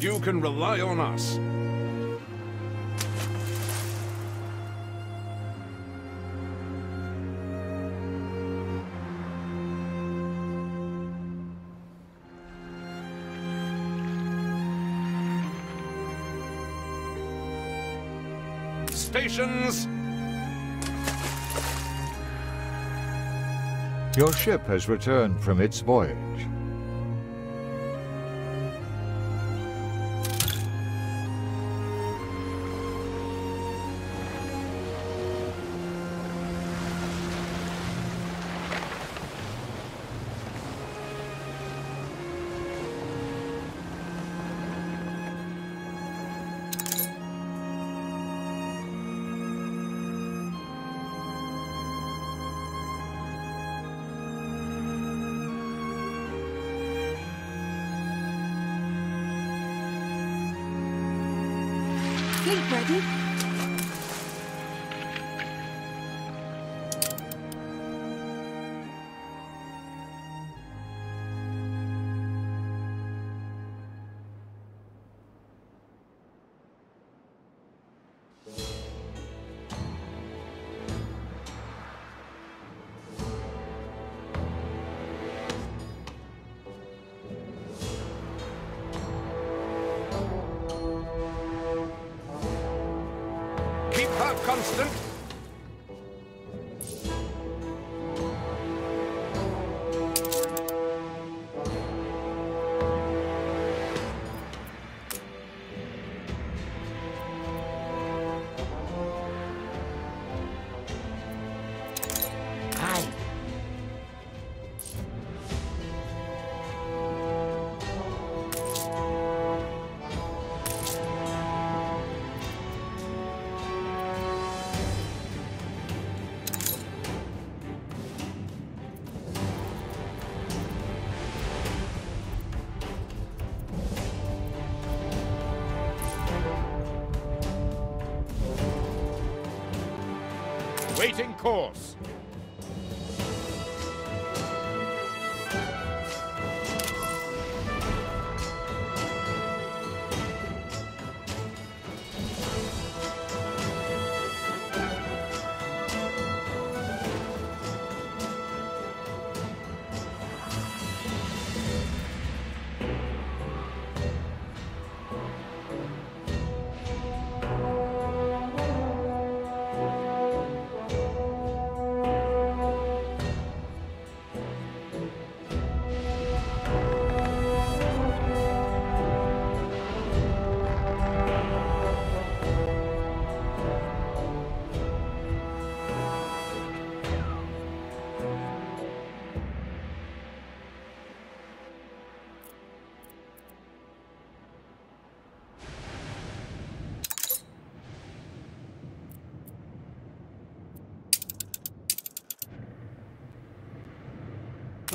You can rely on us. Your ship has returned from its voyage.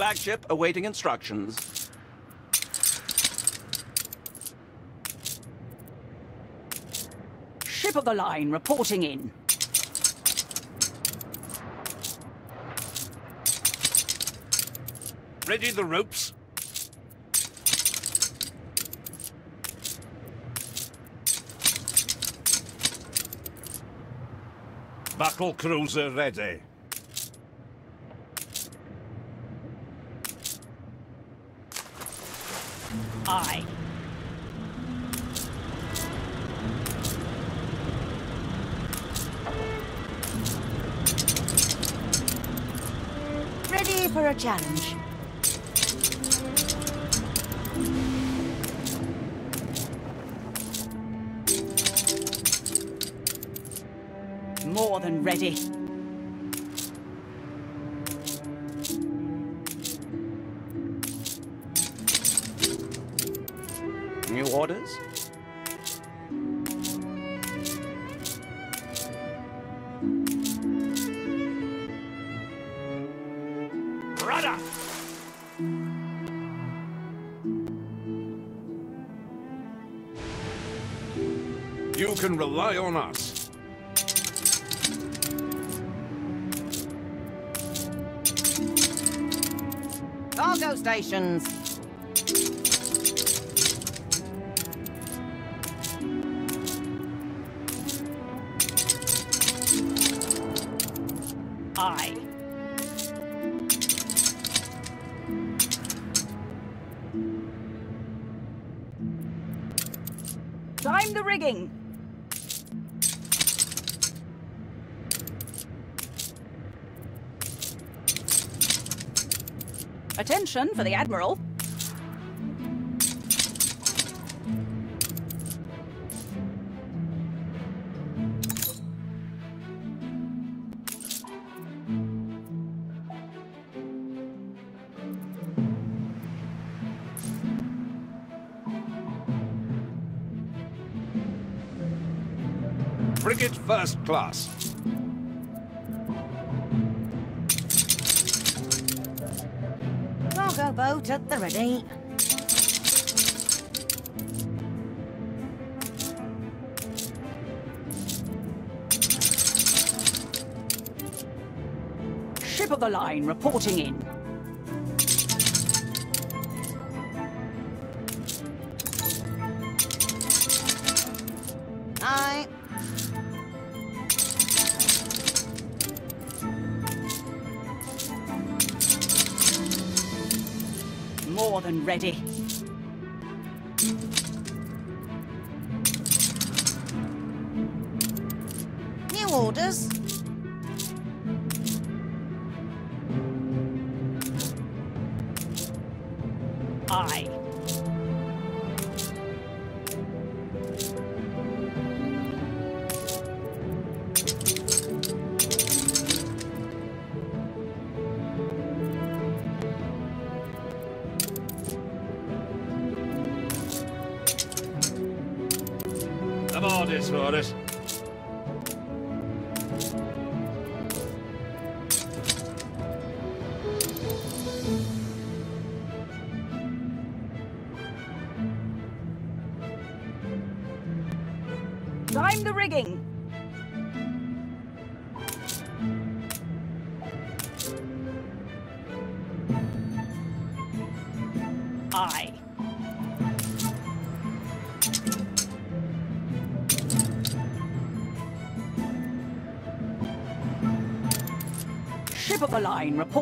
Flagship awaiting instructions. Ship of the line reporting in. Ready the ropes. Battle cruiser ready. Challenge. Attention for the Admiral. Frigate first class. Boat at the ready. Ship of the line reporting in. New orders.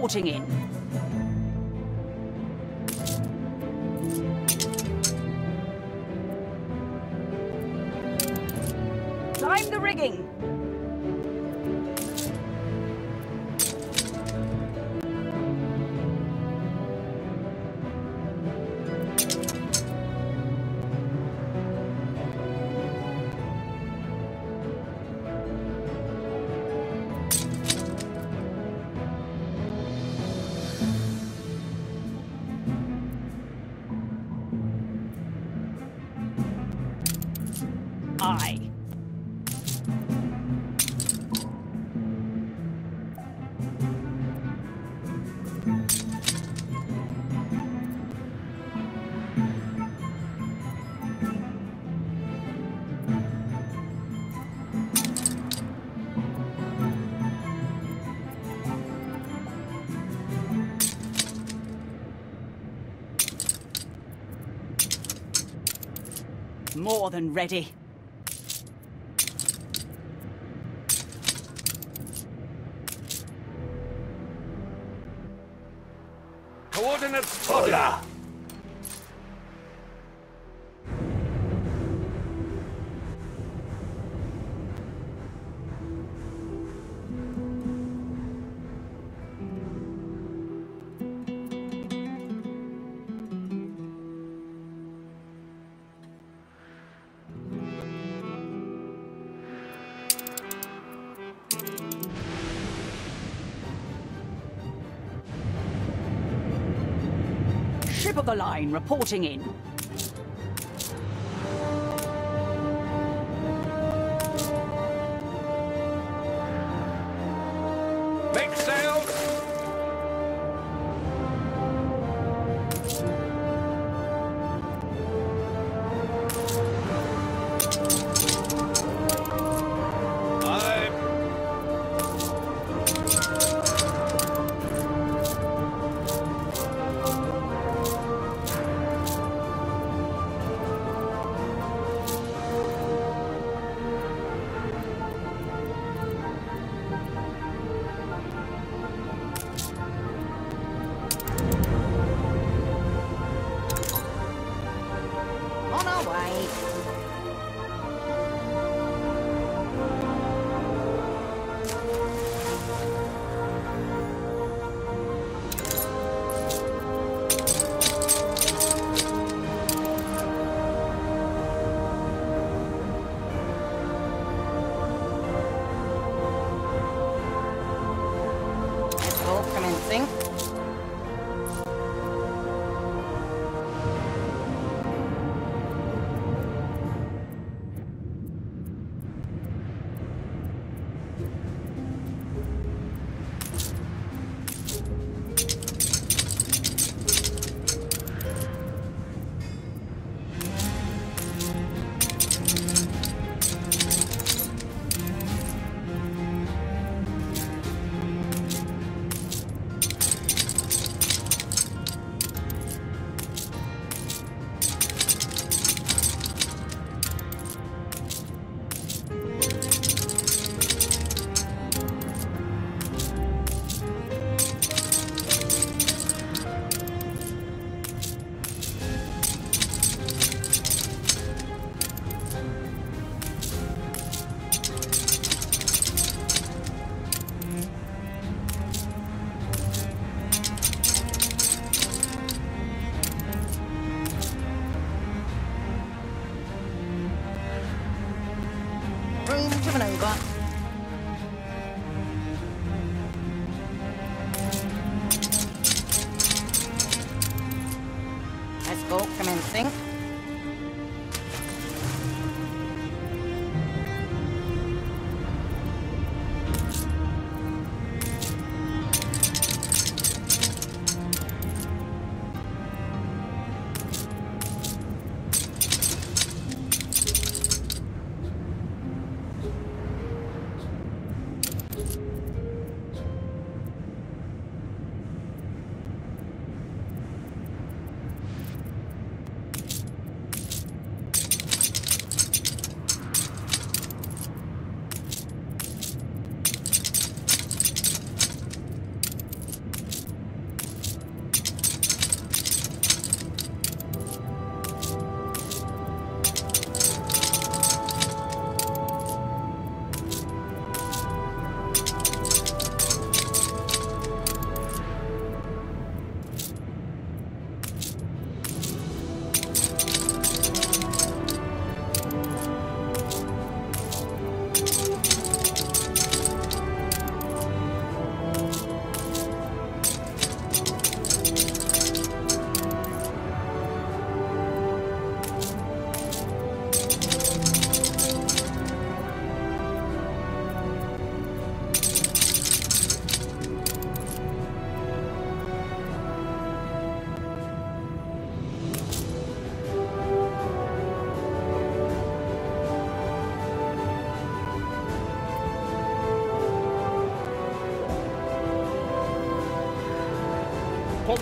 Reporting in. More than ready. Reporting in.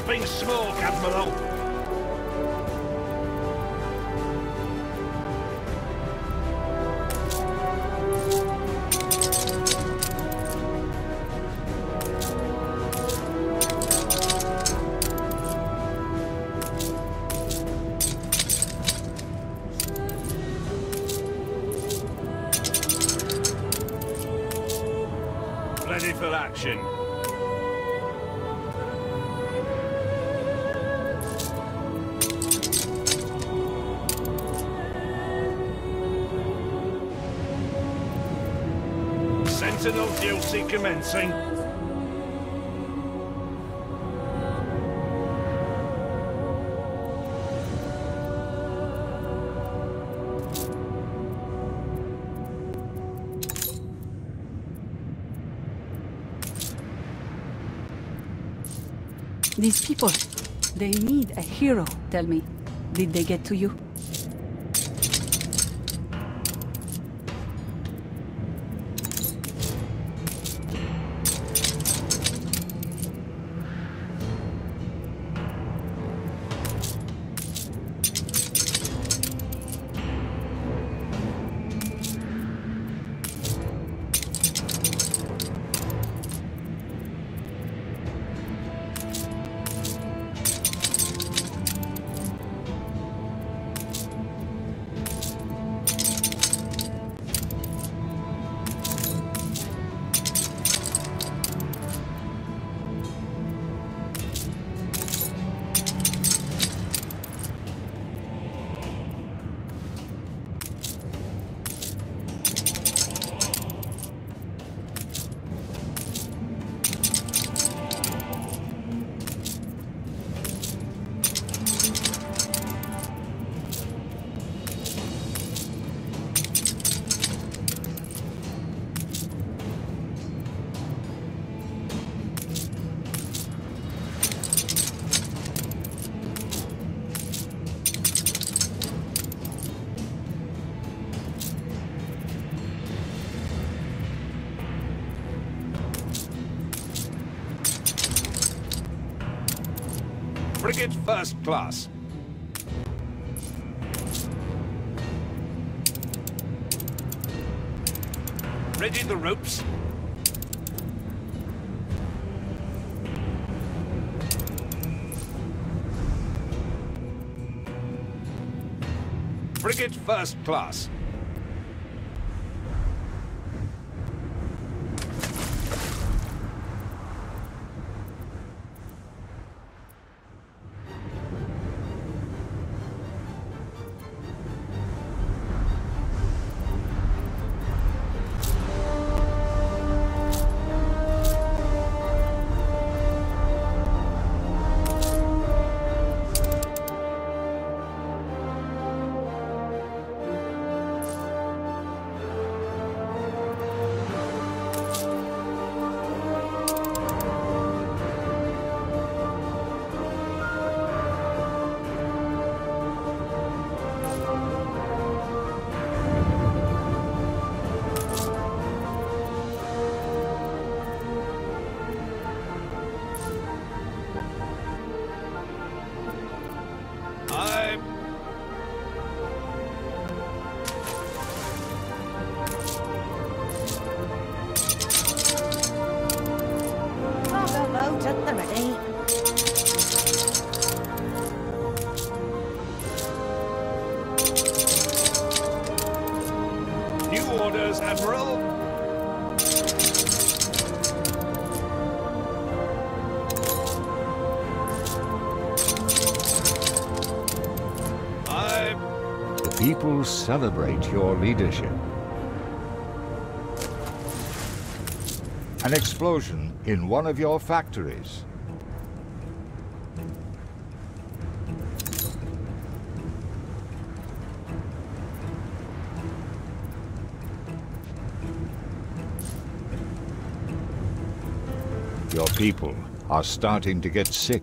Pumping smoke, Admiral. Ready for action. Sentinel duty commencing. These people, they need a hero. Tell me, did they get to you? Class. Ready the ropes. Frigate first class. Orders, Admiral. I... The people celebrate your leadership. An explosion in one of your factories. People are starting to get sick.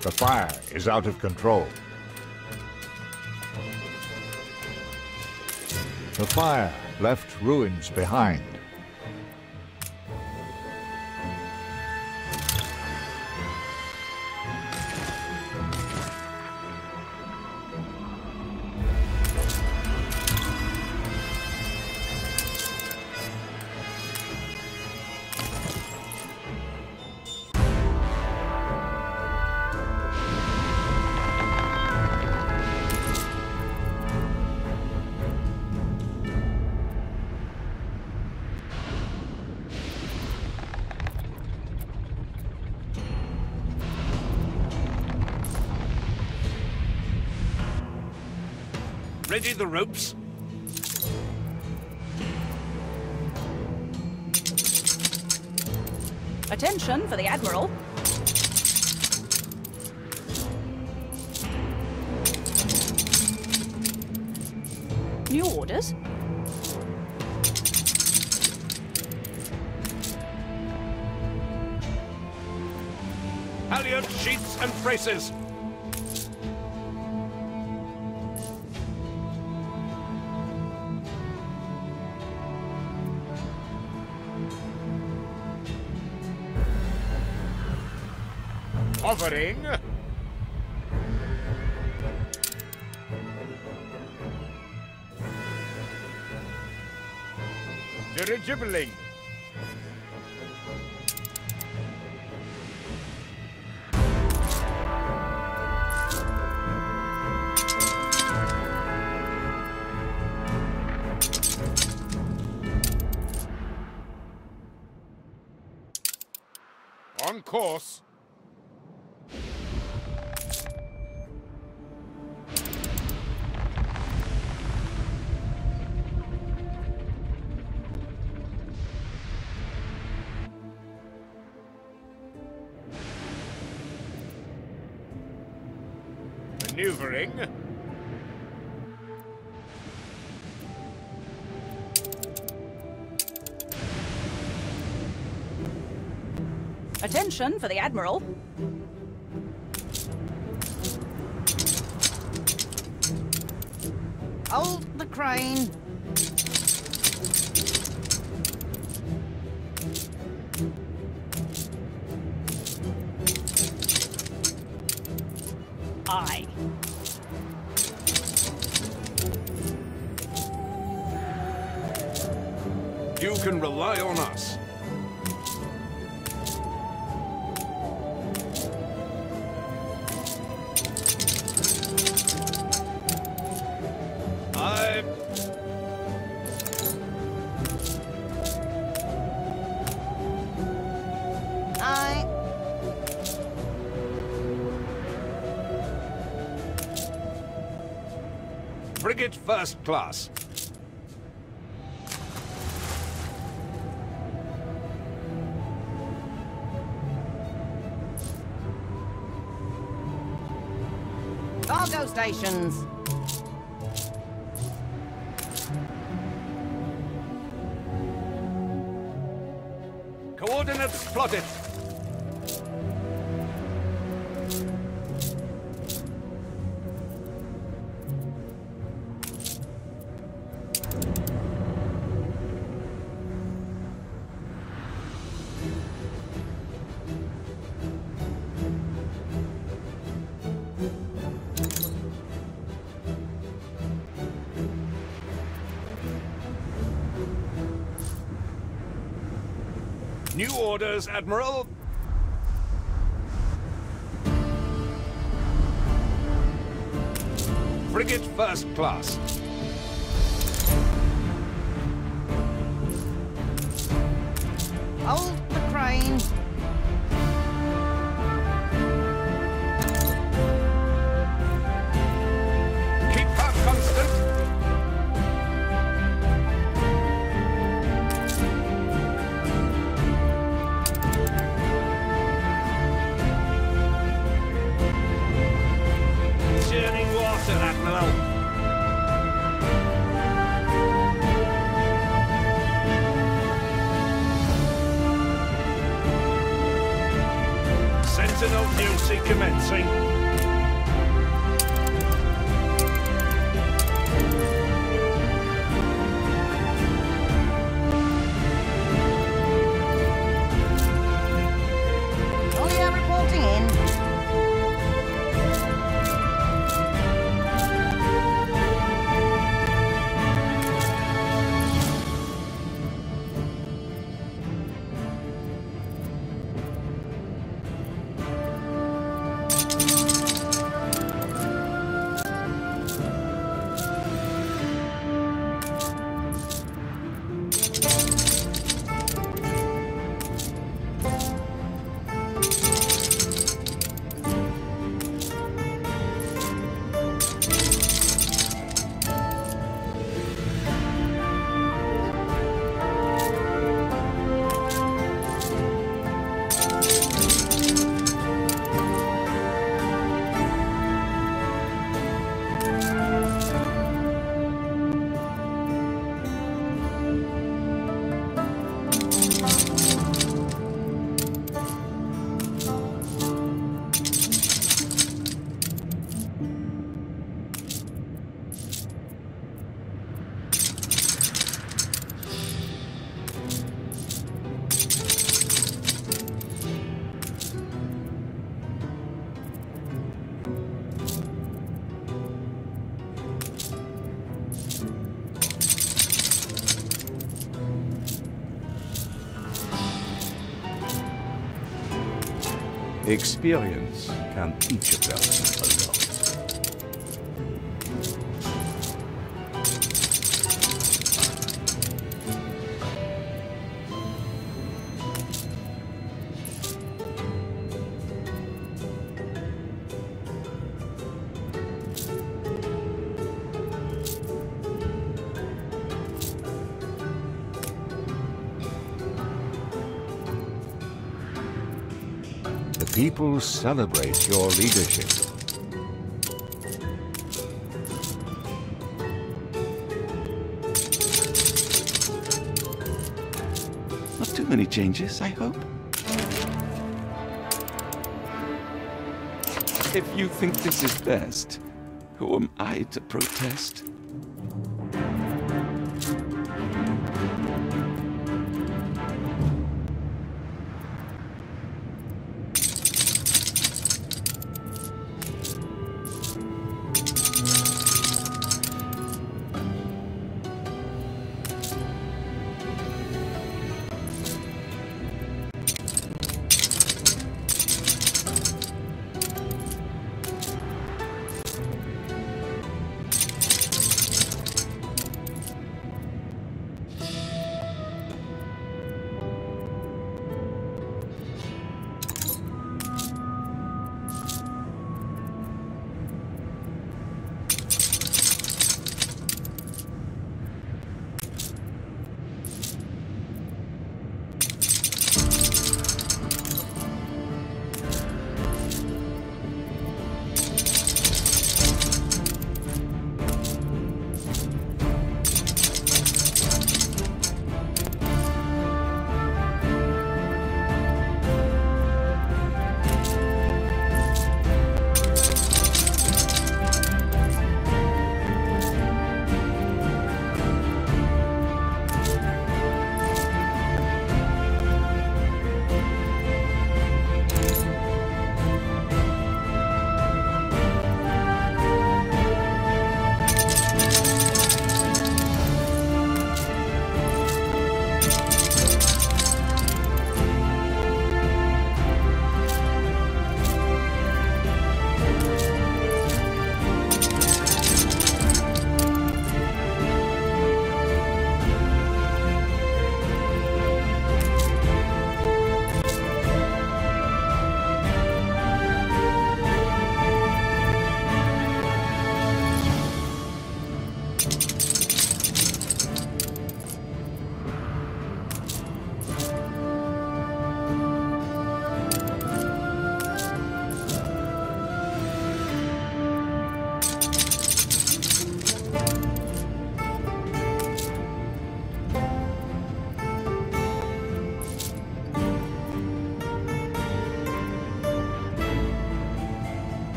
The fire is out of control. The fire left ruins behind. Attention for the Admiral. Hold the crane. Aye. You can rely on us. First class. Cargo stations. Coordinates plotted. Orders, Admiral. Frigate first class. Experience can teach a person celebrate your leadership. Not too many changes, I hope. If you think this is best, who am I to protest?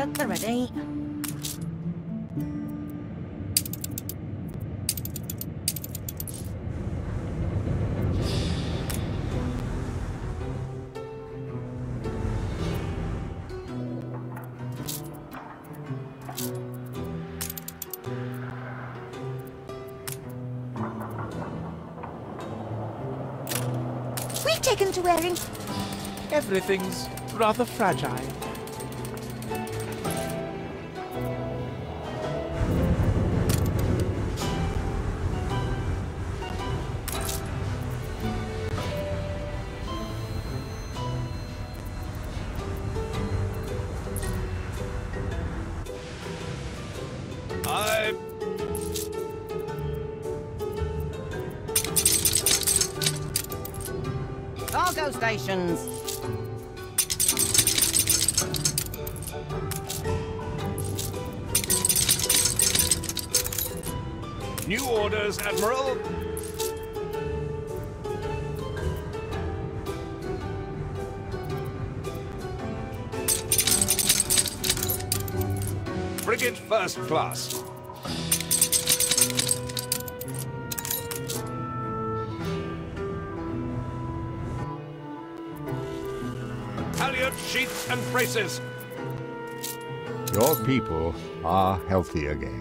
Boat at the ready. We've taken to wearing Everything's rather fragile. Healthy again.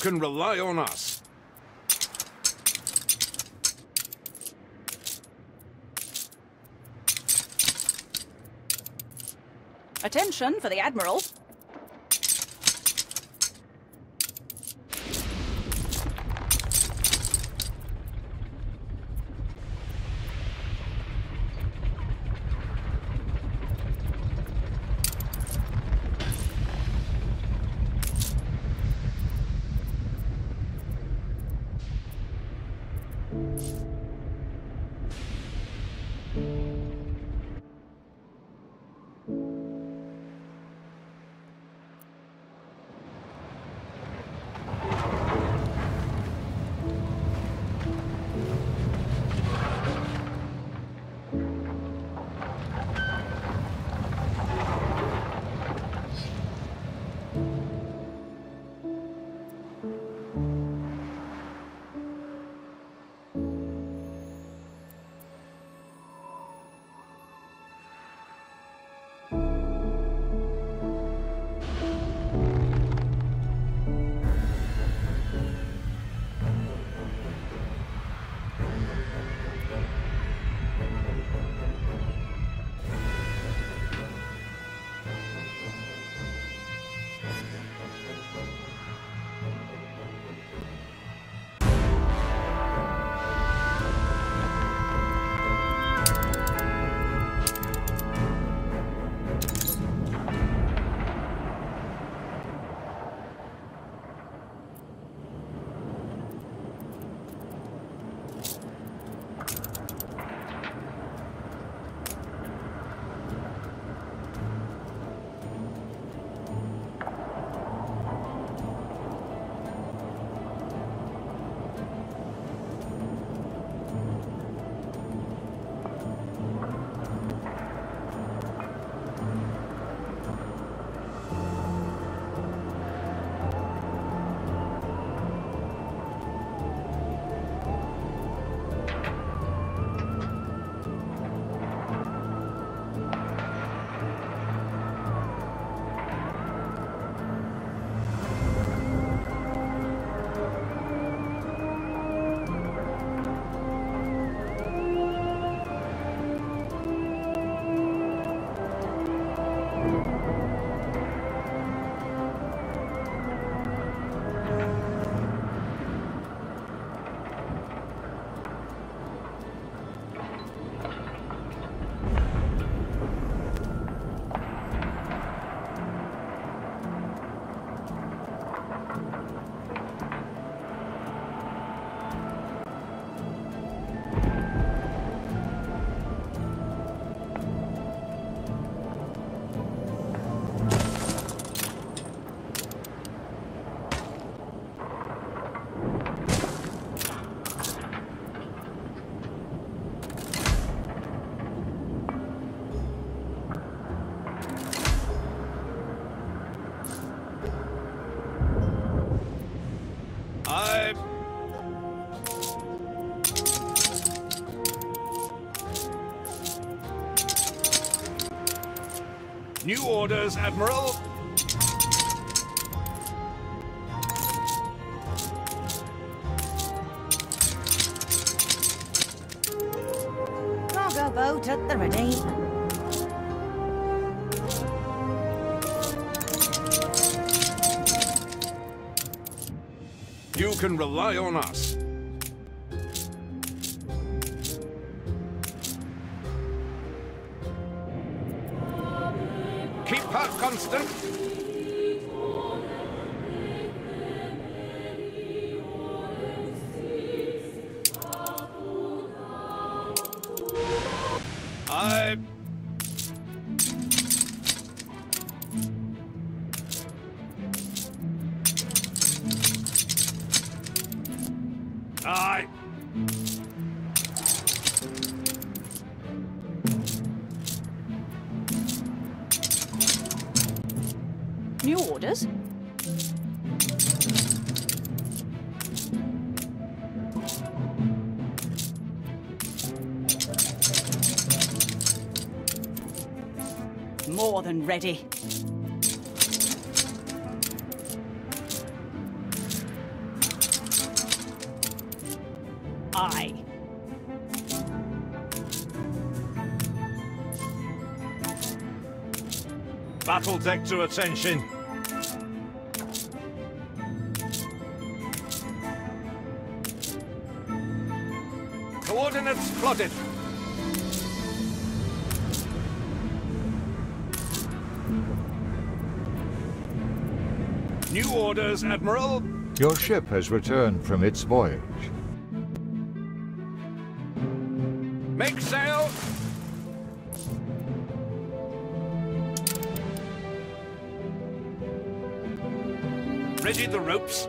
Can rely on us. Attention for the Admiral. Orders, Admiral. Cargo boat at the ready. You can rely on us. Ready. Aye. Battle deck to attention. Coordinates plotted. New orders, Admiral. Your ship has returned from its voyage. Make sail. Ready the ropes.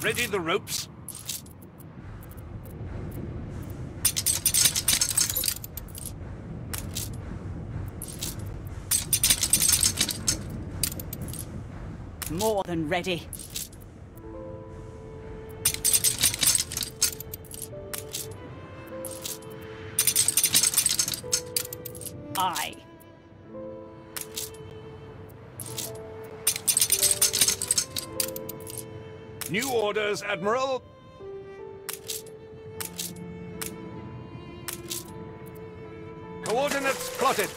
Ready the ropes. More than ready. Orders, Admiral. Coordinates plotted.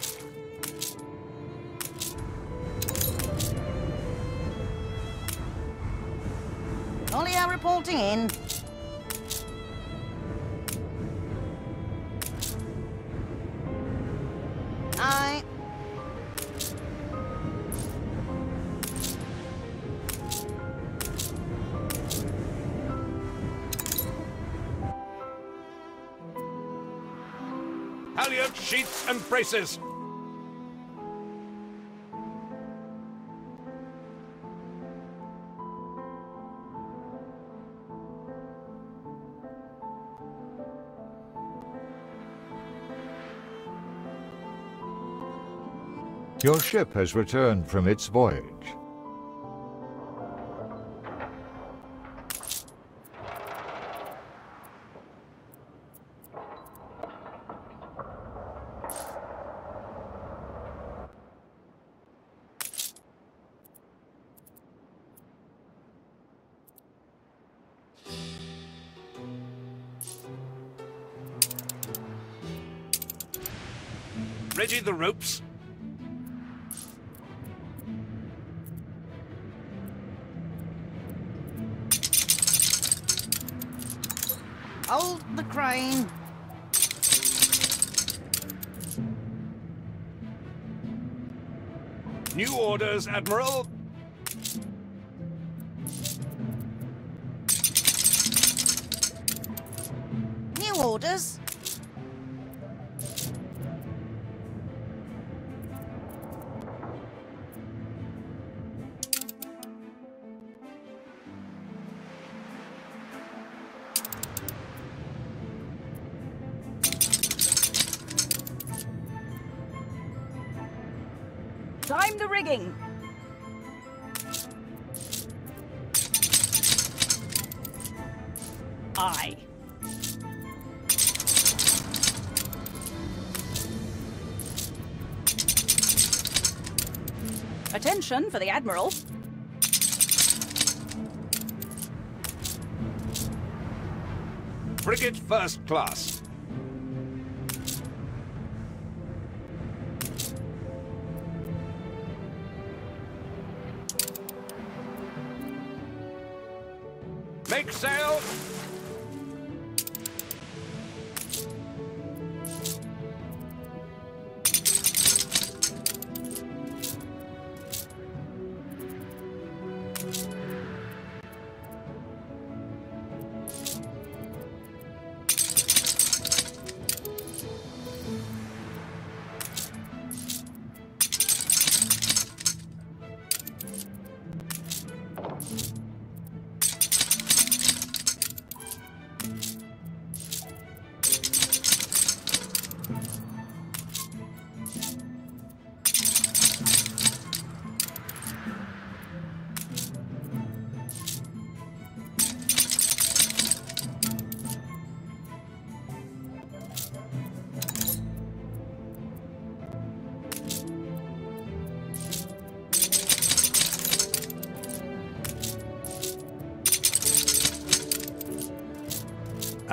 Your ship has returned from its voyage. First class.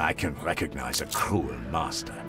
I can recognize a cruel master.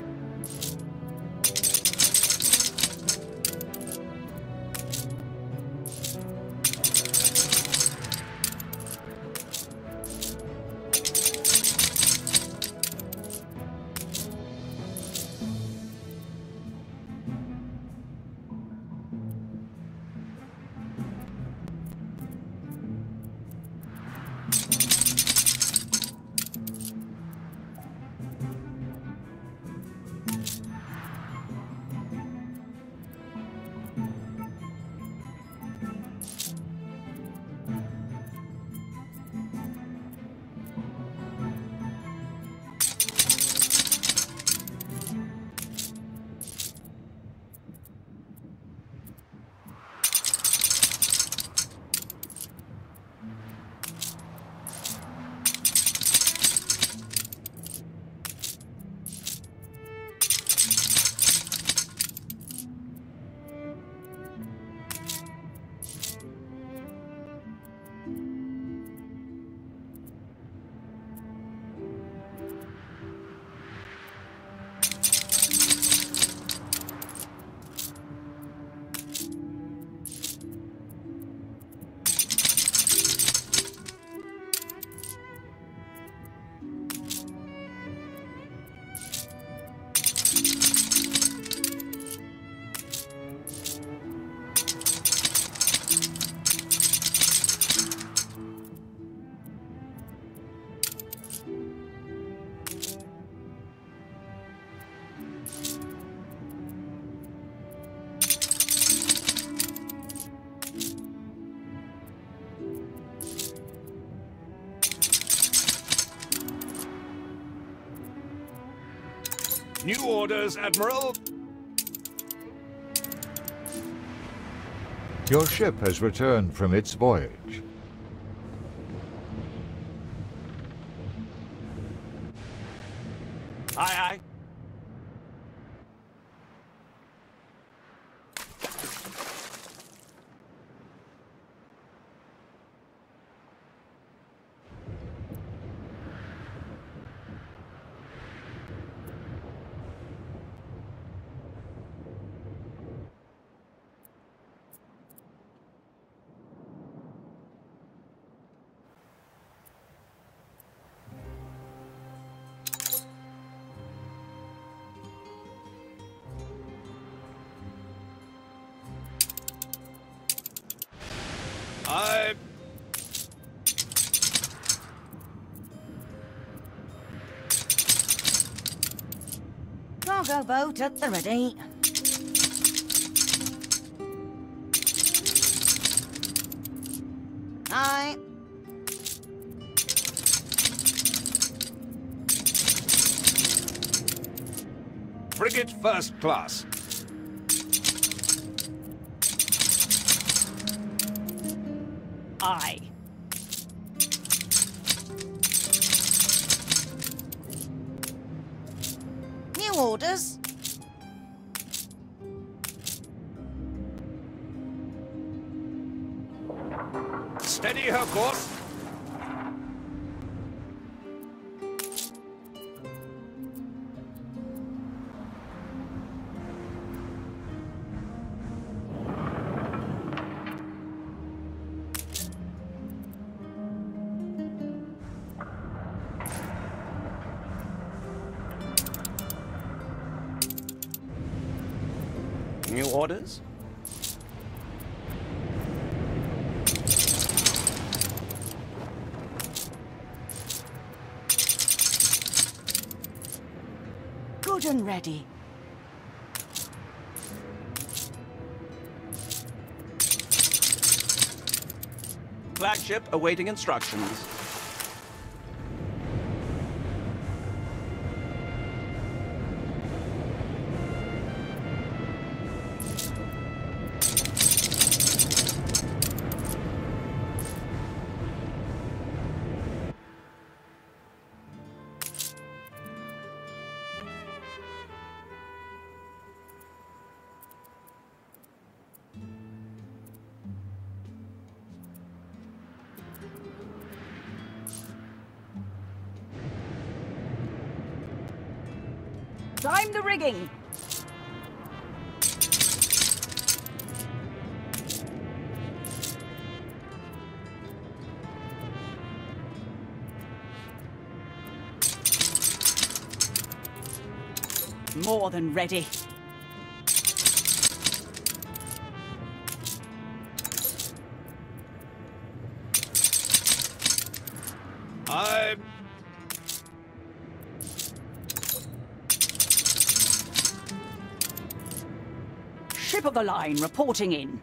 Orders, Admiral. Your ship has returned from its voyage. Cargo boat at the ready. Aye. Frigate first class. Awaiting instructions. Ready. Aye. Ship of the line reporting in.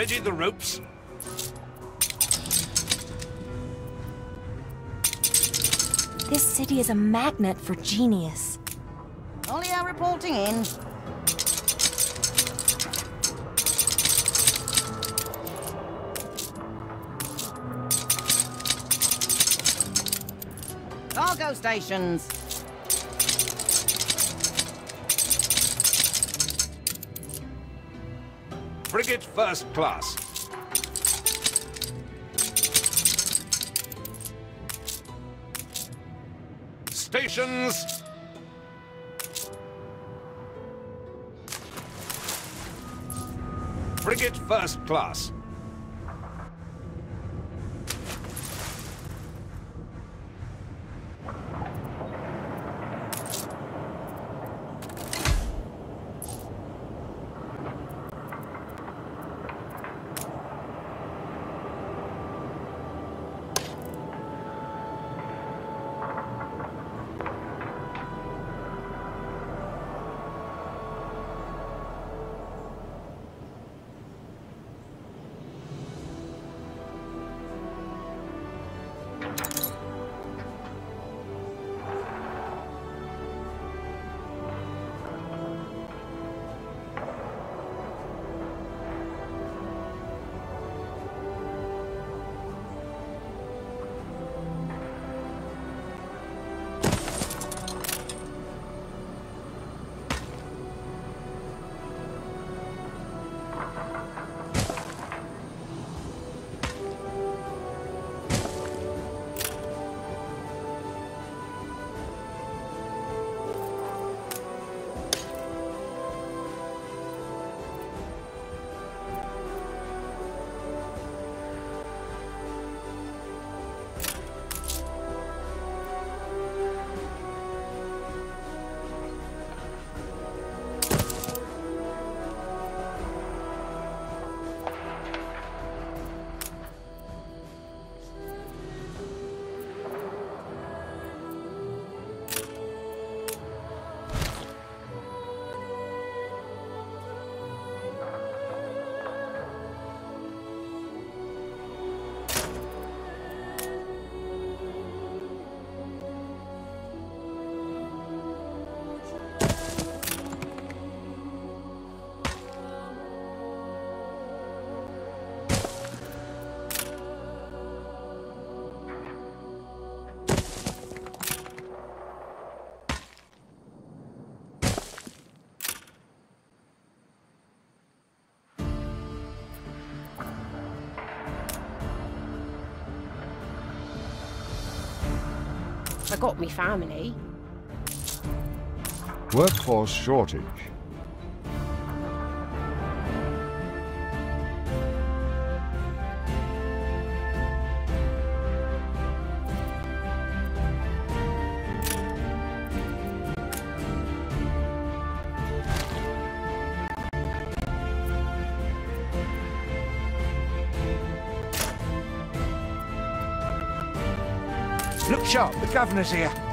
Ready the ropes. This city is a magnet for genius. Olio reporting in. Cargo stations. Frigate first class. Stations. Frigate first class. Got me family. Workforce shortage. Governor's here.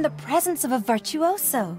In the presence of a virtuoso.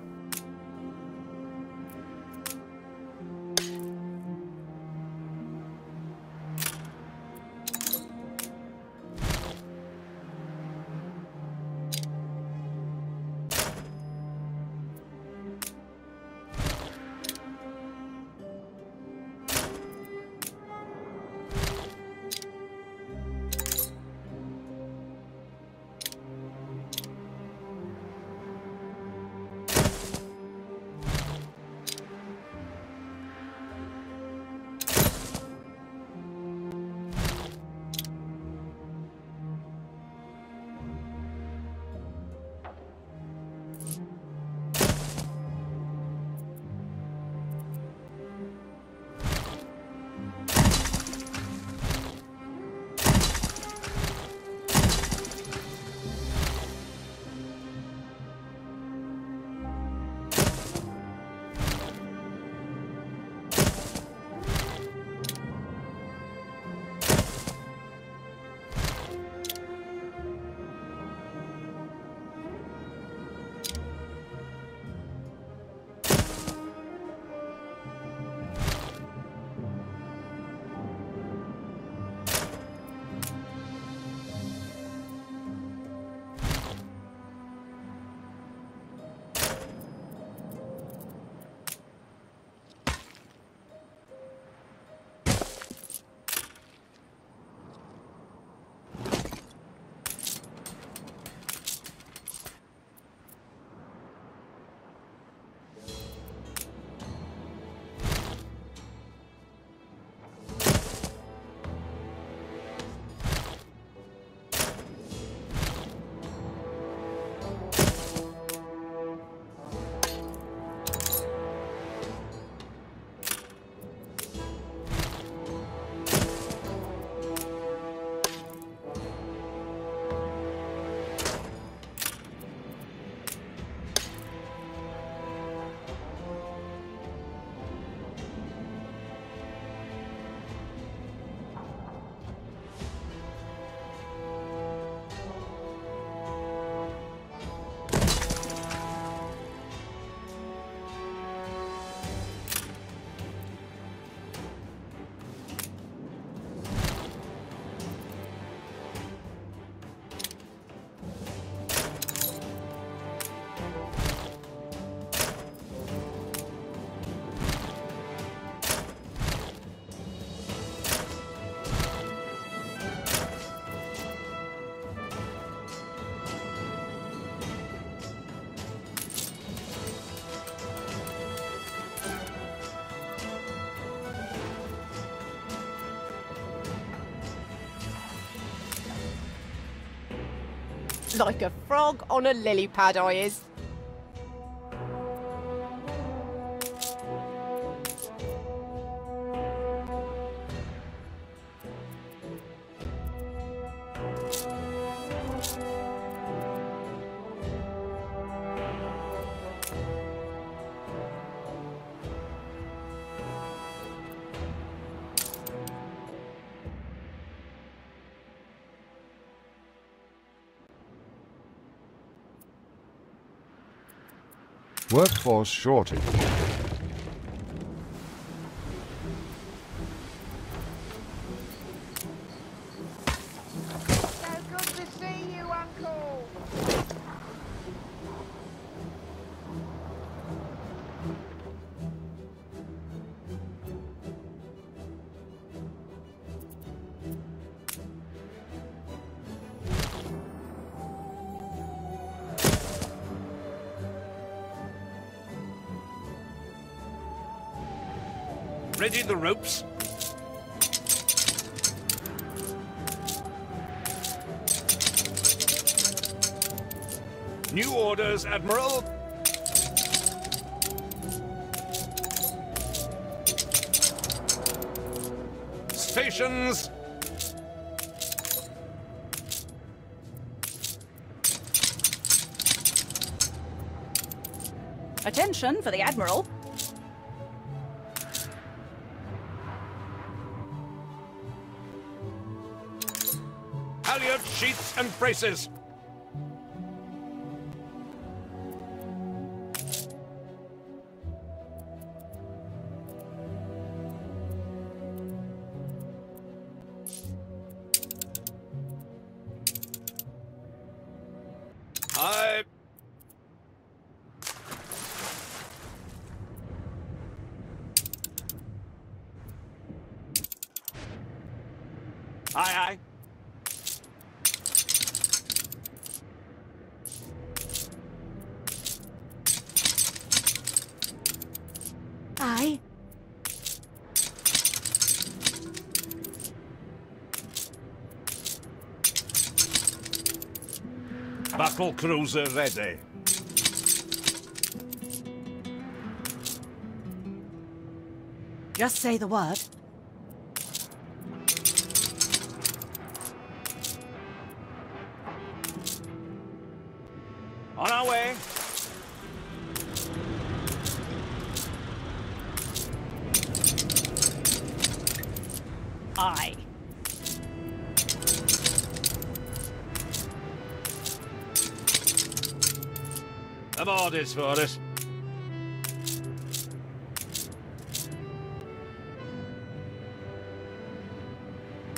Like a frog on a lily pad, I is. Workforce shortage. Ready the ropes? New orders, Admiral. Stations. Attention for the Admiral. Braces. Cruiser ready. Just say the word. Orders for us.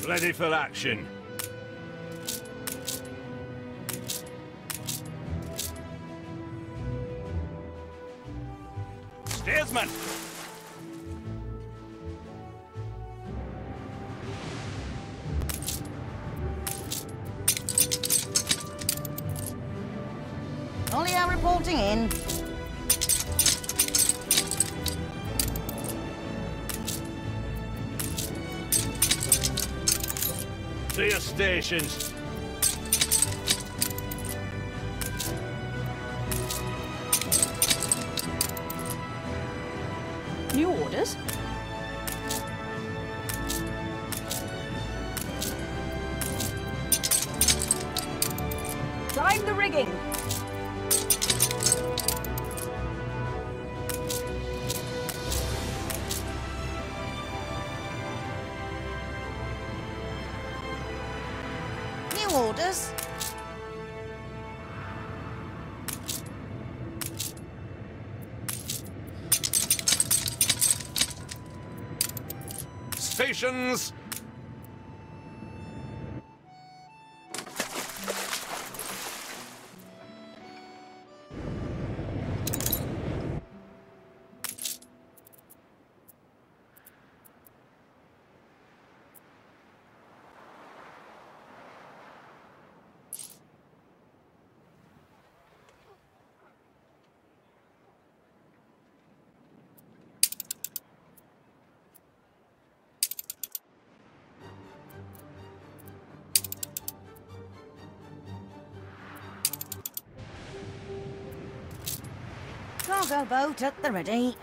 Ready for action. Cargo boat at the ready.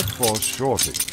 Workforce shortage.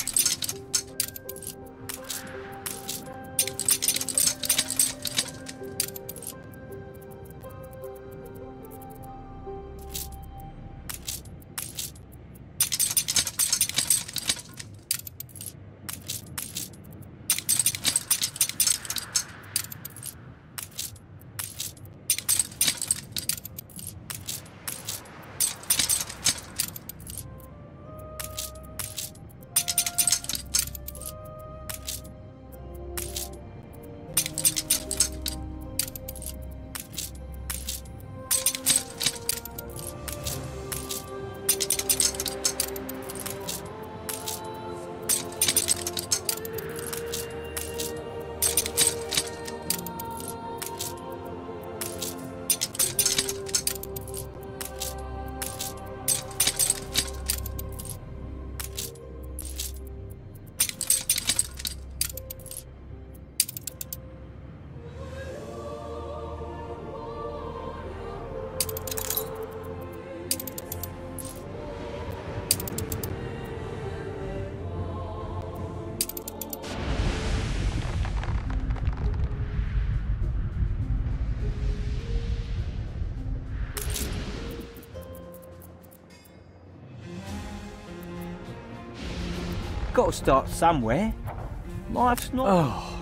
Got to start somewhere. Life's not. Oh,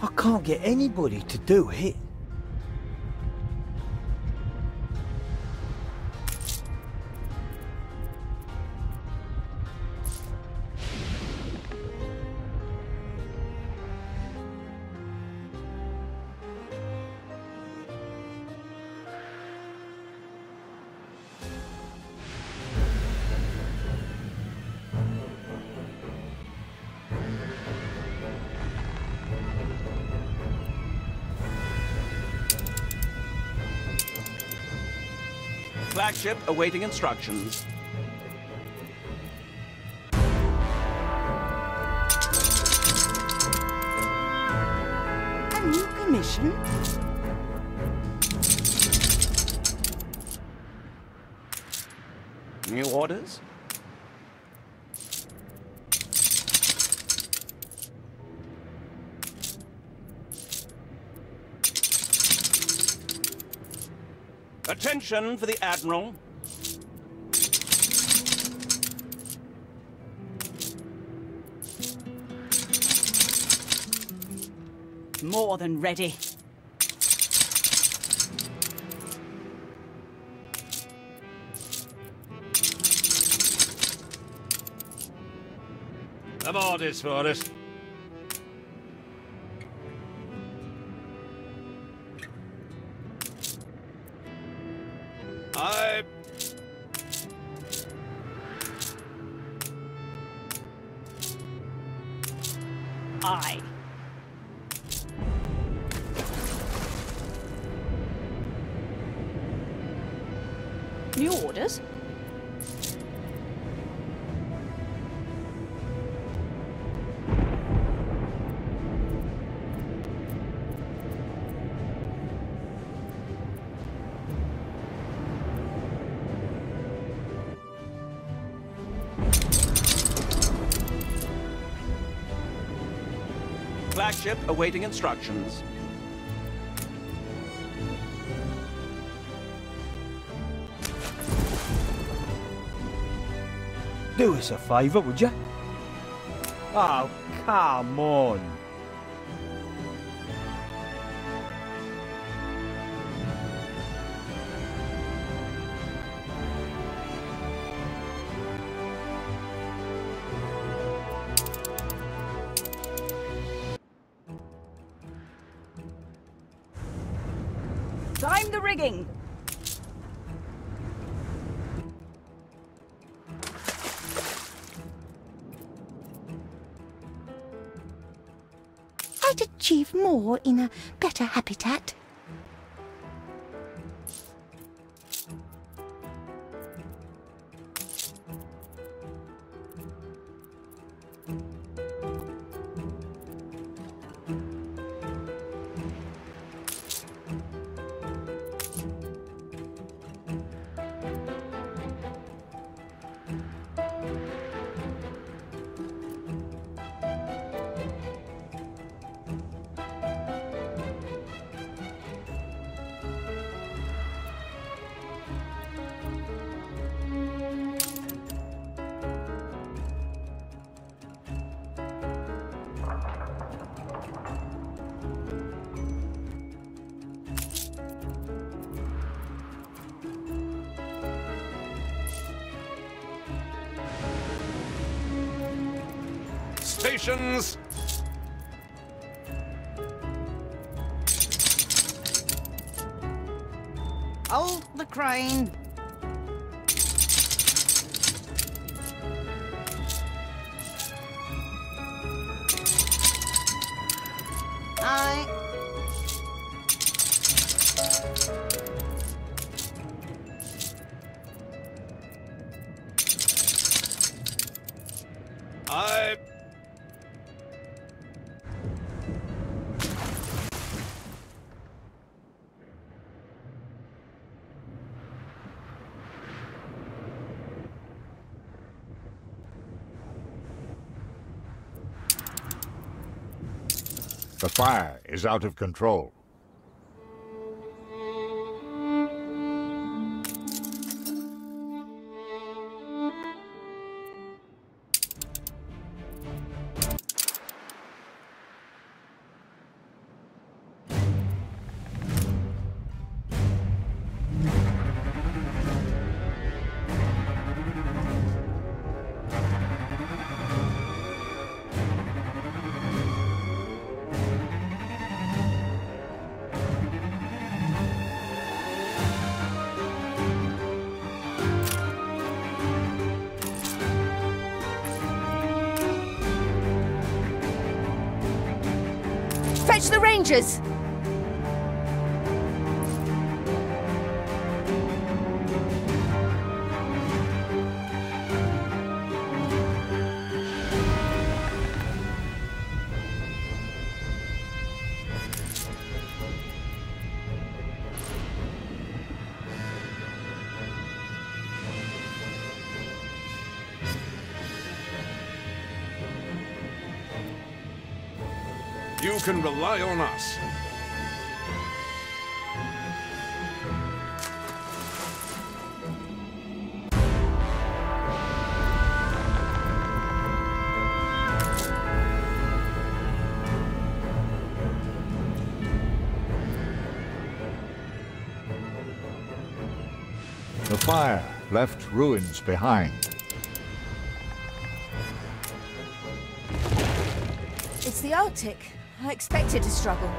I can't get anybody to do it. Flagship awaiting instructions. Attention for the Admiral. More than ready. Have orders for us. Flagship awaiting instructions. Do us a favour, would you? Oh, come on. Habitat. Hold the crane. The fire is out of control. Can rely on us. The fire left ruins behind. It's the Arctic. I expected to struggle.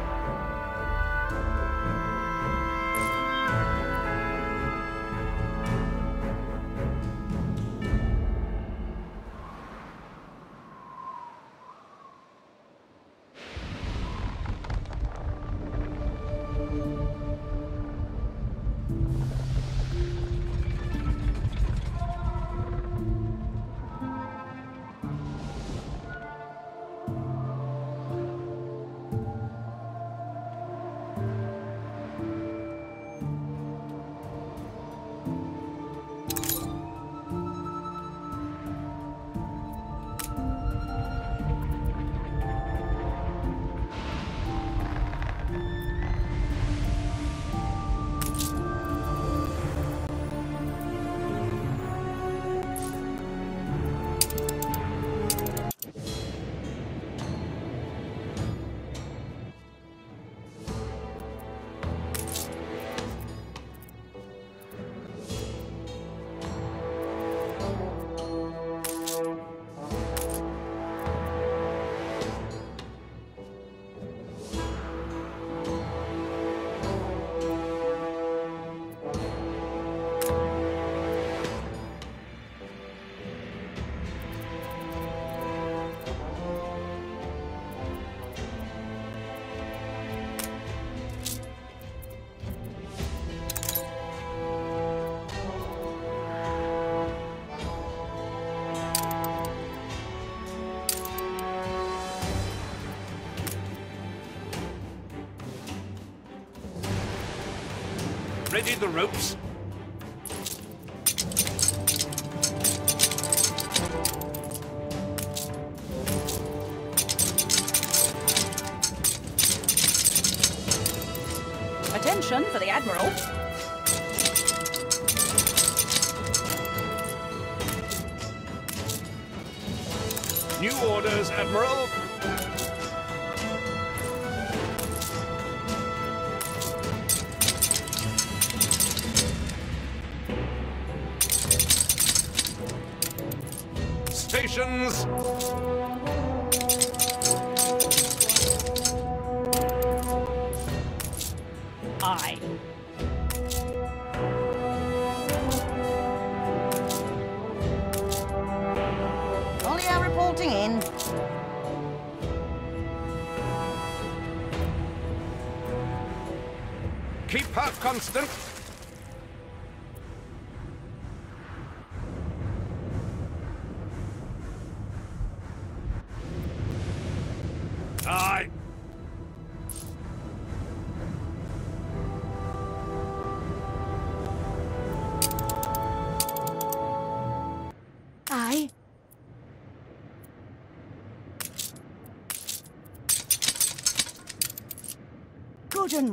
Ready the ropes?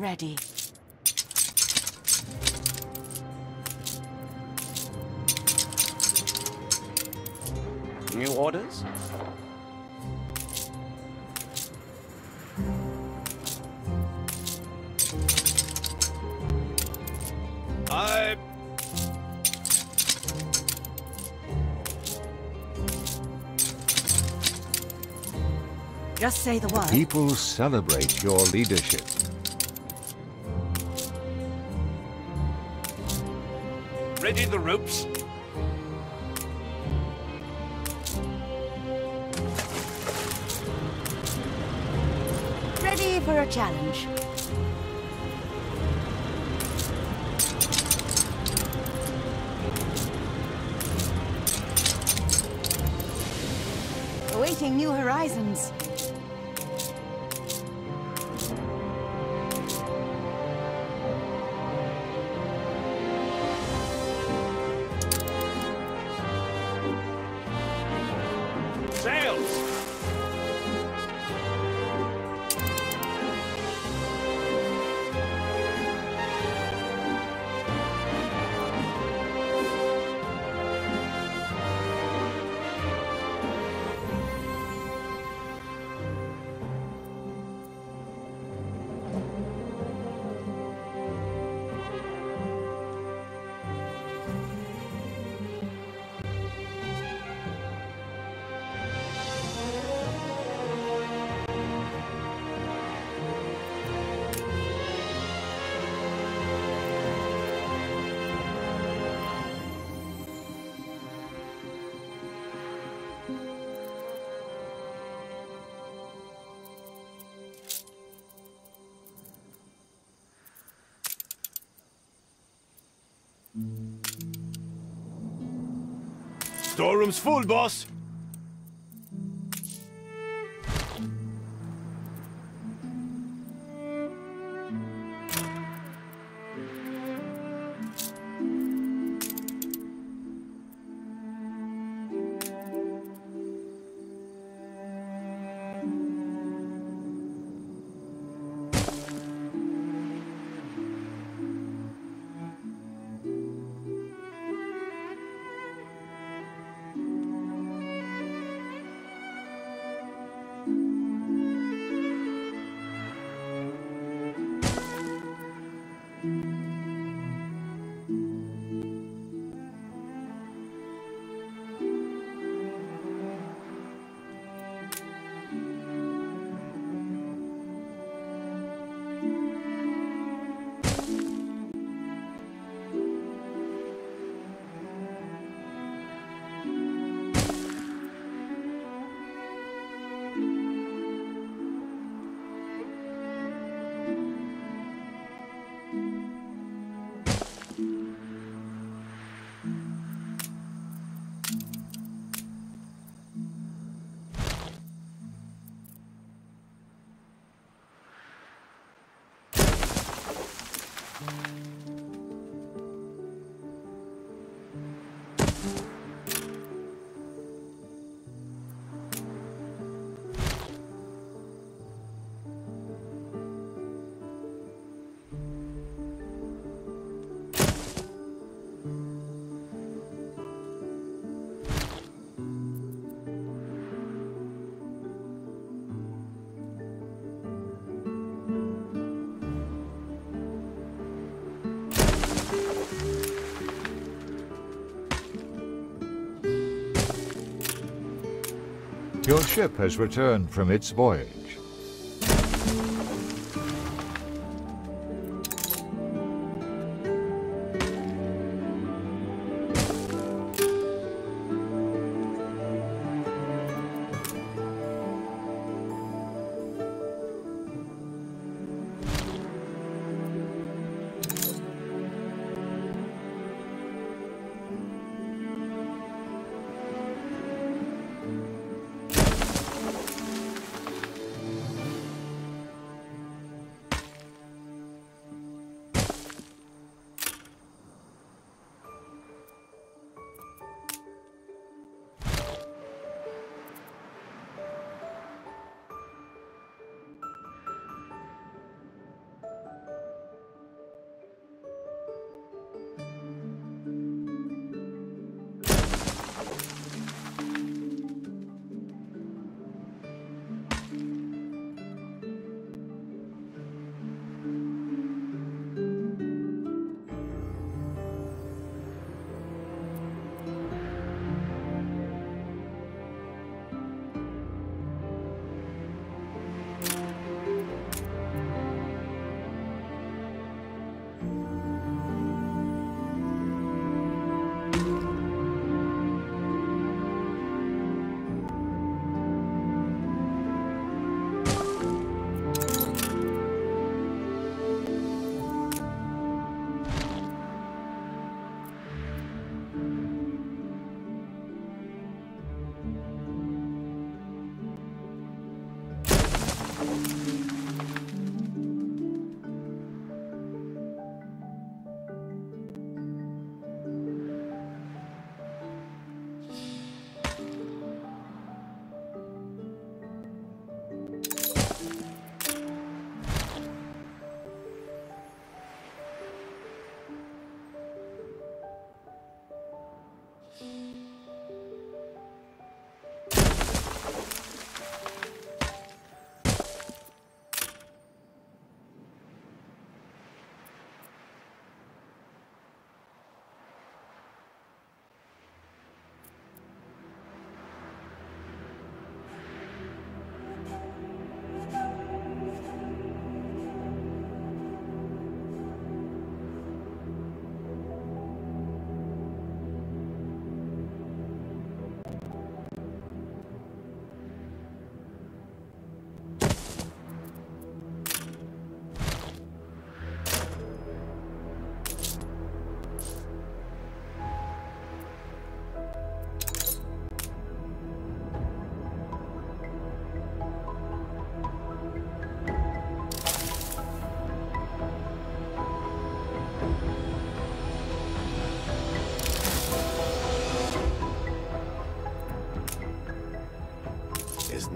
Ready. New orders? Aye. Just say the word. People celebrate your leadership. Ready the ropes? Storeroom's full, boss. Your ship has returned from its voyage.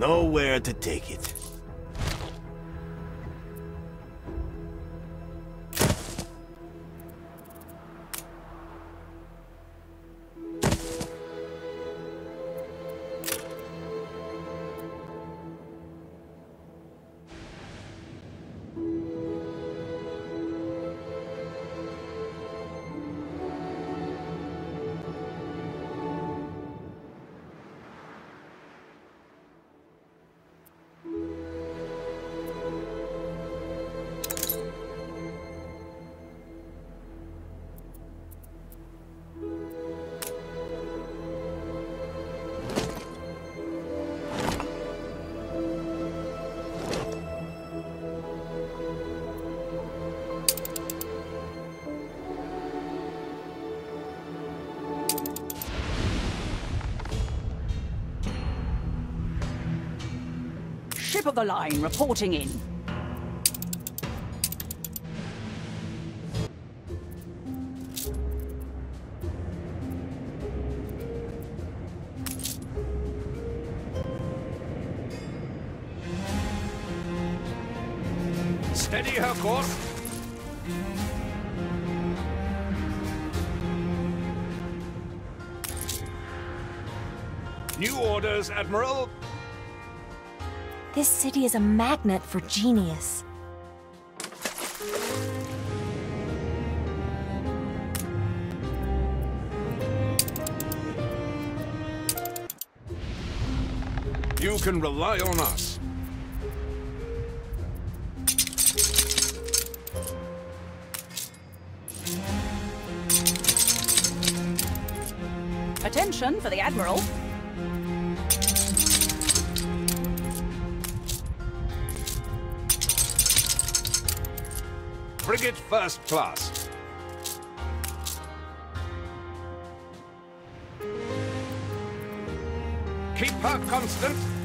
Nowhere to take it. Ship of the line reporting in. Steady her course. New orders, Admiral. This city is a magnet for genius. You can rely on us. Attention for the Admiral. Frigate first class. Keep her constant.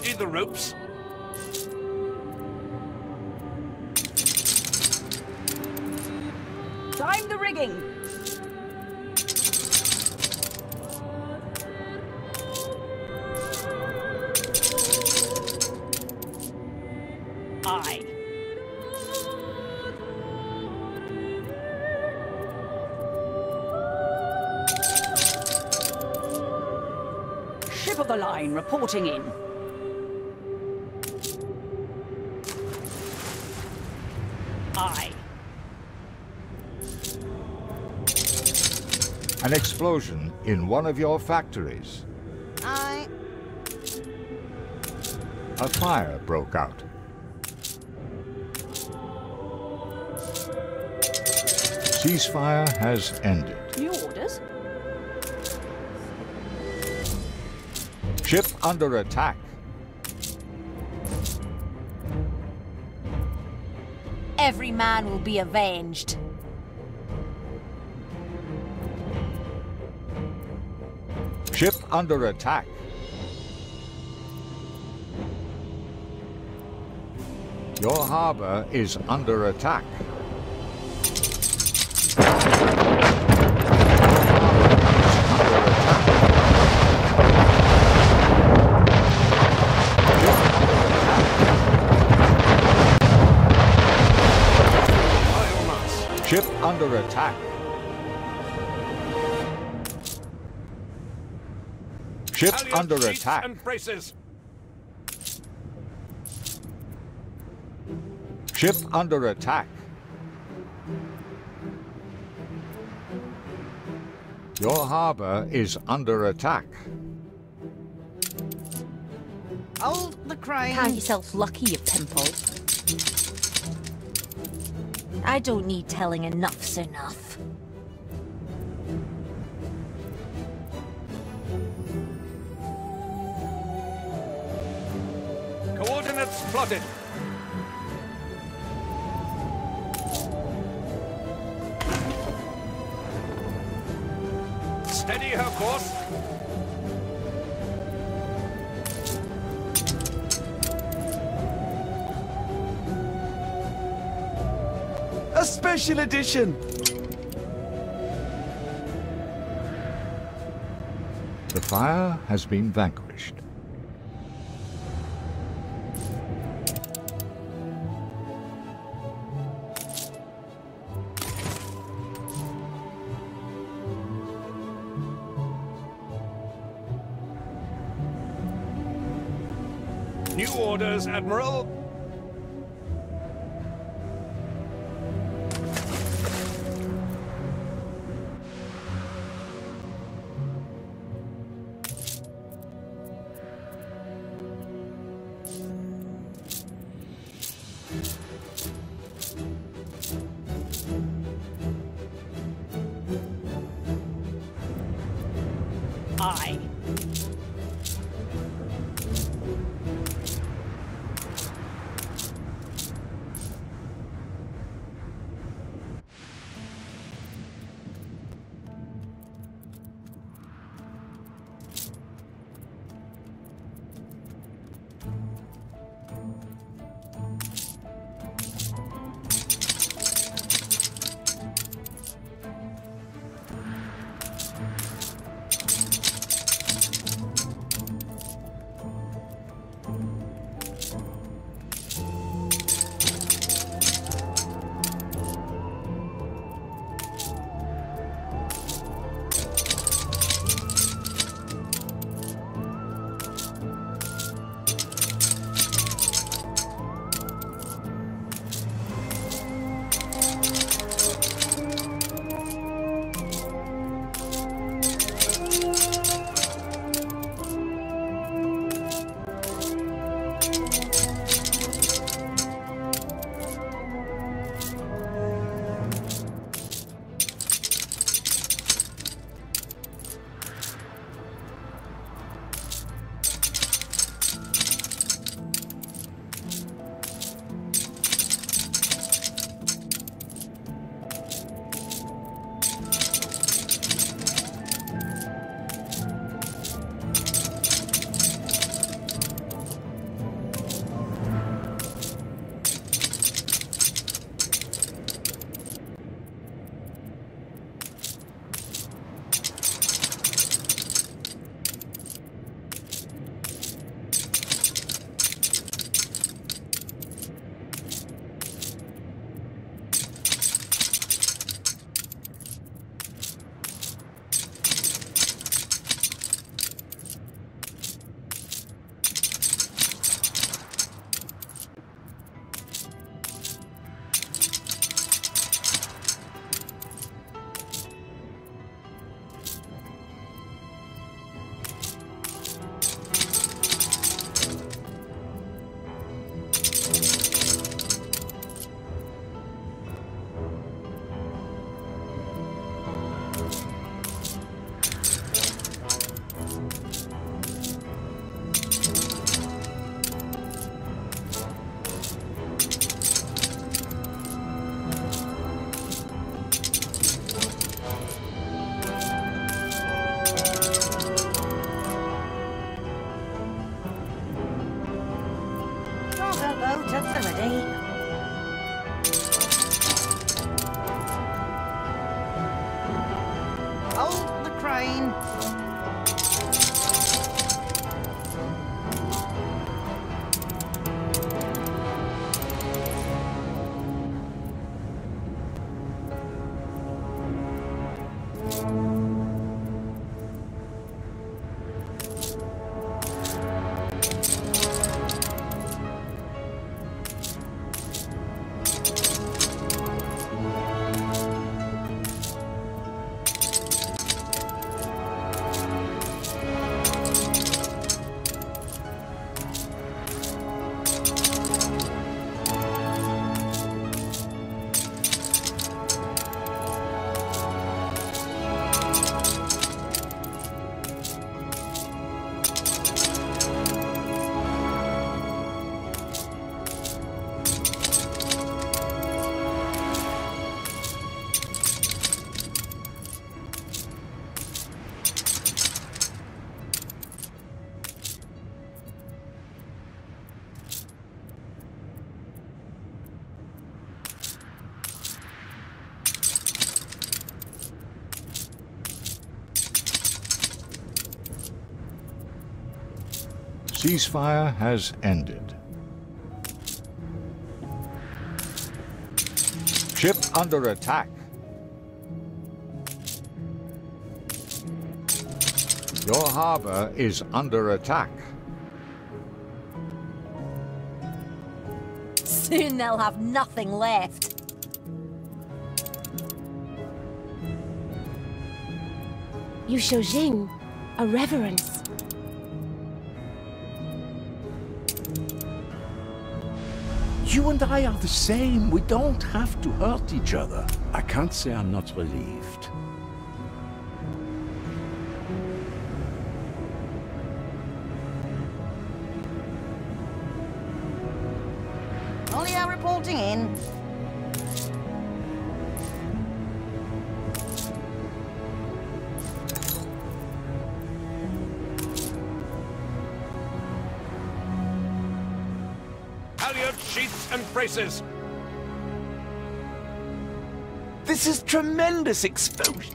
Ready the ropes? Time the rigging. Aye. Ship of the line reporting in. An explosion in one of your factories. I. A fire broke out. Ceasefire has ended. New orders? Ship under attack. Every man will be avenged. Ship under attack. Your harbor is under attack. Ship under attack. Ship Halyards, under attack. and braces. Ship under attack. Your harbor is under attack. Hold the crane. Count yourself lucky, you pimple. I don't need telling enough's enough. Coordinates plotted. Steady her course. A special edition! The fire has been vanquished. New orders, Admiral. Ceasefire has ended. Ship under attack. Your harbor is under attack. Soon they'll have nothing left. You show Jing a reverence. You and I are the same. We don't have to hurt each other. I can't say I'm not relieved. Tremendous exposure.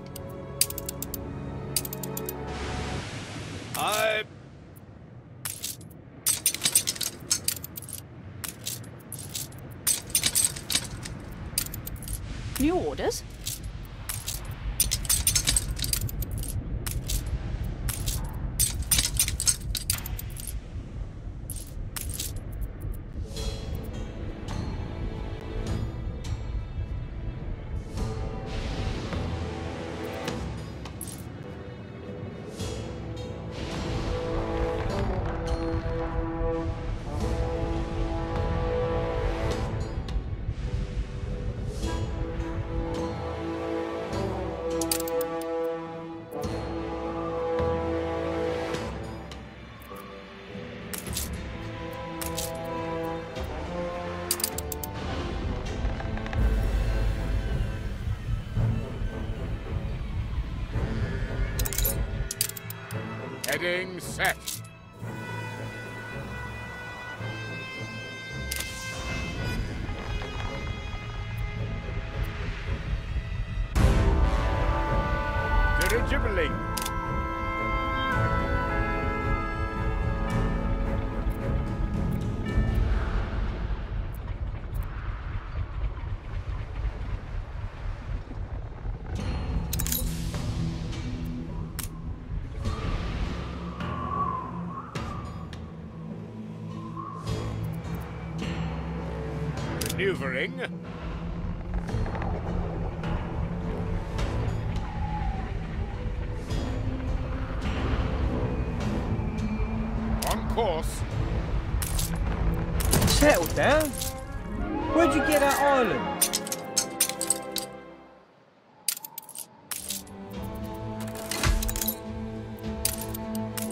Set. Maneuvering. On course. Settle down. Where'd you get that island?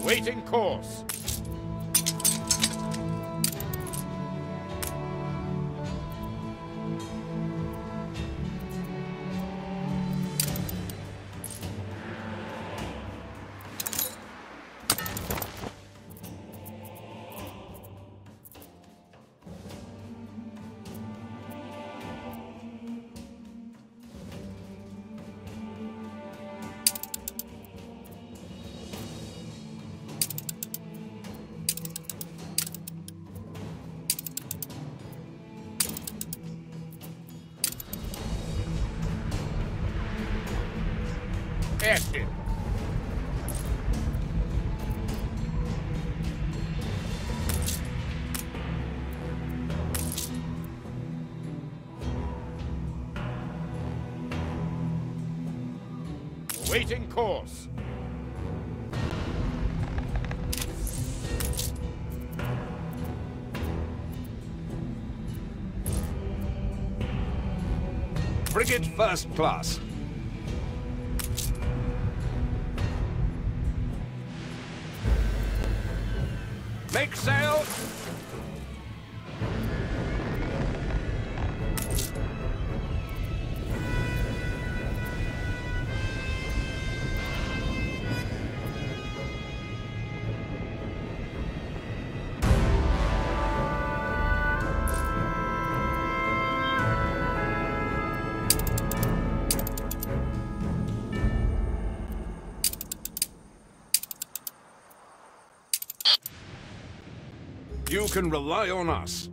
Waiting course. First class. Can rely on us.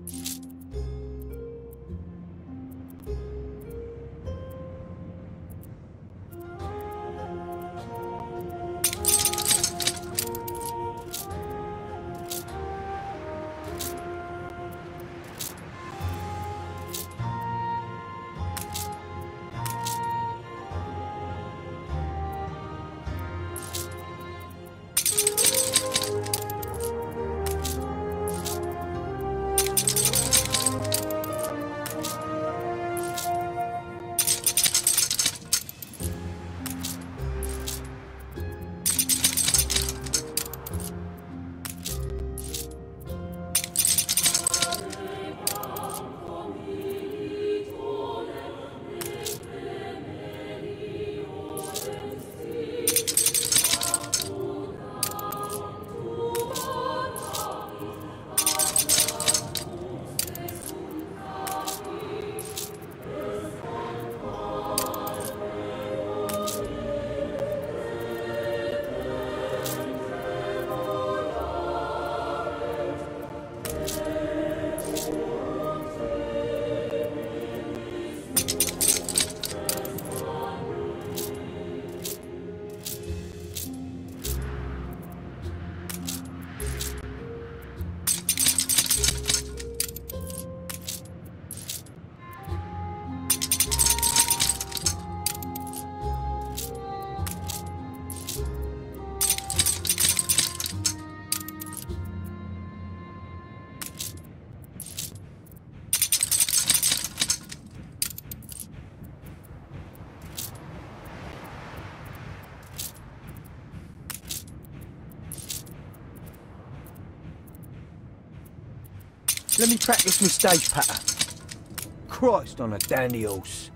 Me practice my stage patter. Christ on a dandy horse.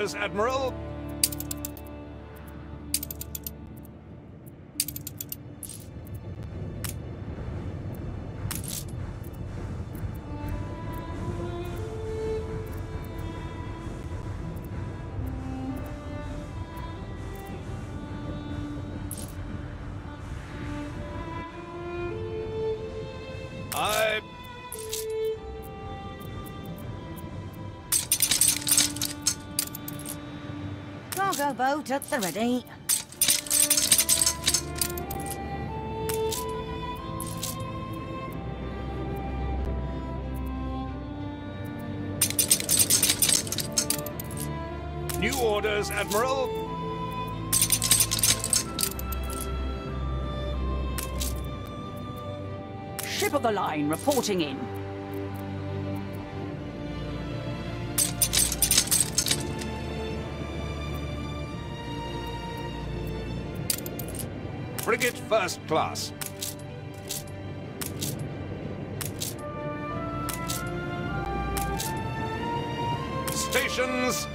Admiral. Boat at the ready. New orders, Admiral. Ship of the line reporting in. Frigate first class. Stations.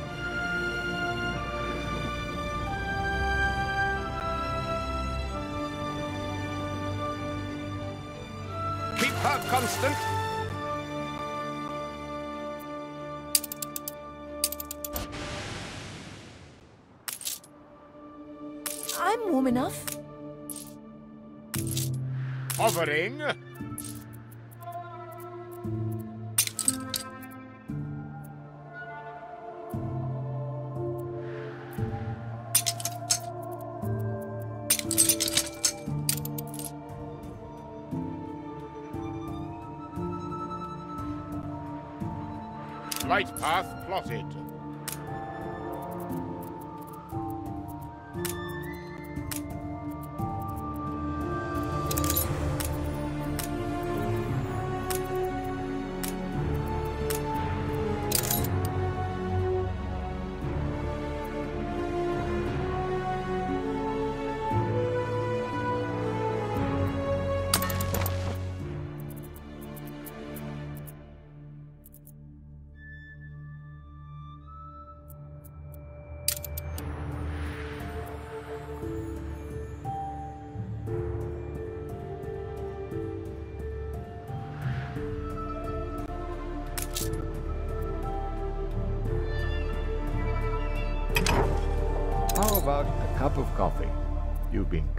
Hovering.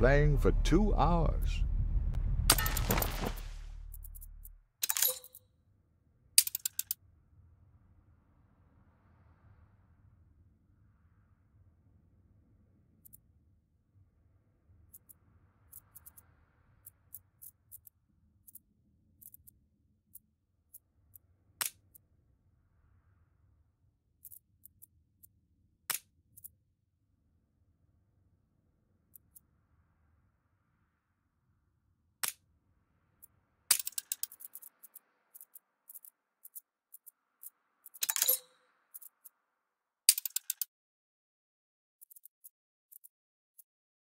Playing for two hours.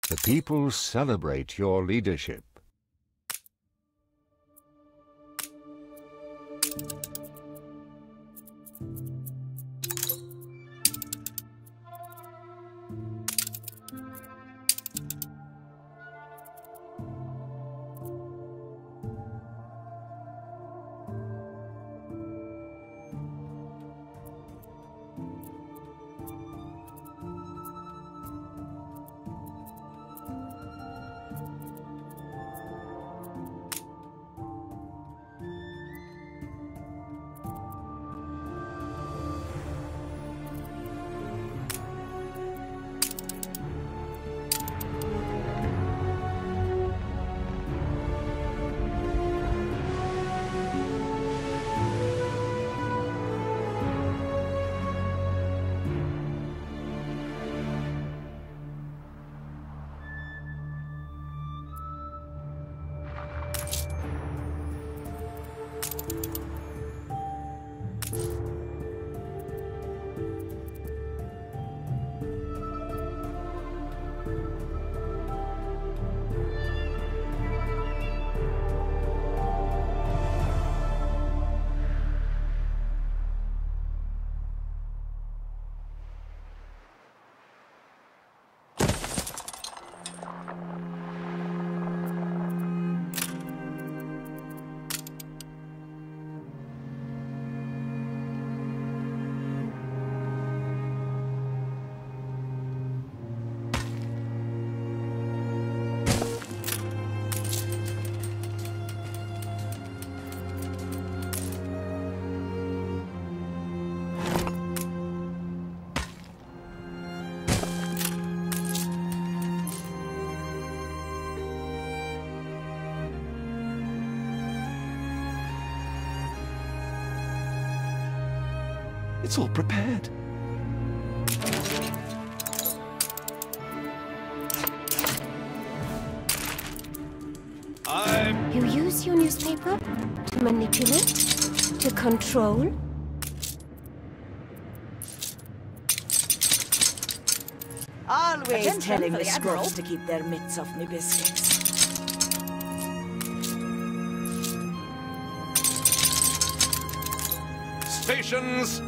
The people celebrate your leadership. It's all prepared. I'm... You use your newspaper to manipulate? To control? Always Attention telling for the the Admiral. scrubs to keep their mitts off me biscuits. Stations!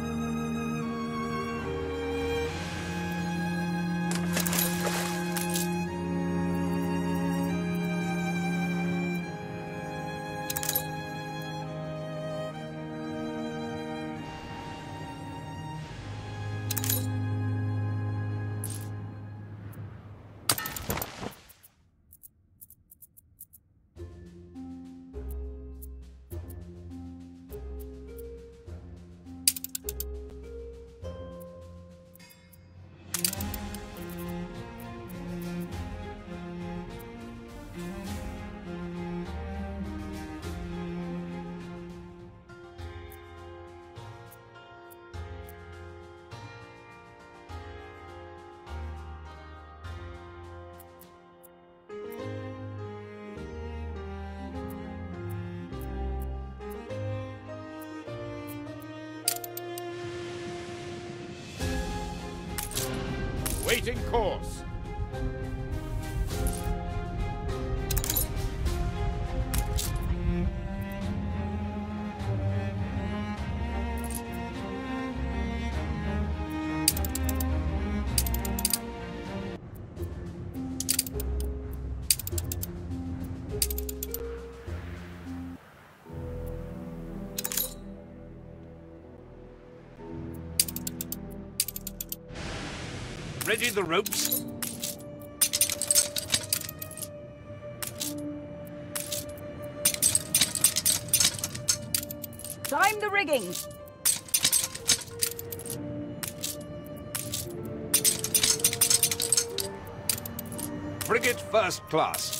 Ready the ropes? Time the rigging. Frigate first class.